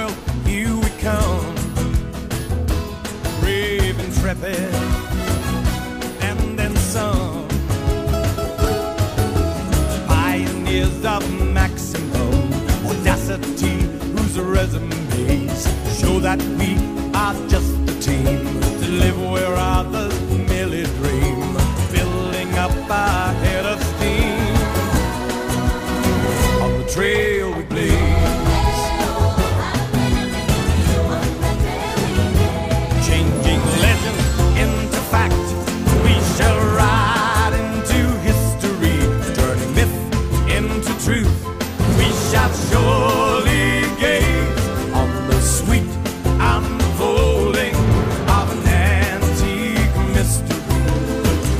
world, here we come. Brave and trepid, and then some. Pioneers of maximum audacity, whose resumes show that we are just a team to live where others merely dream, building up our head of steam on the trail. Truth. We shall surely gaze on the sweet unfolding of an antique mystery.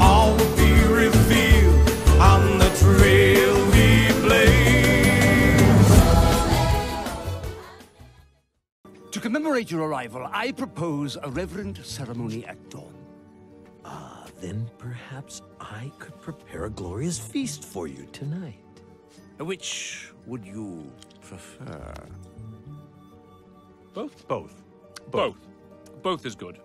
All will be revealed on the trail we blaze. To commemorate your arrival, I propose a reverent ceremony at dawn. Ah, then perhaps I could prepare a glorious feast for you tonight. Which would you prefer? Both? Both. Both. Both is good.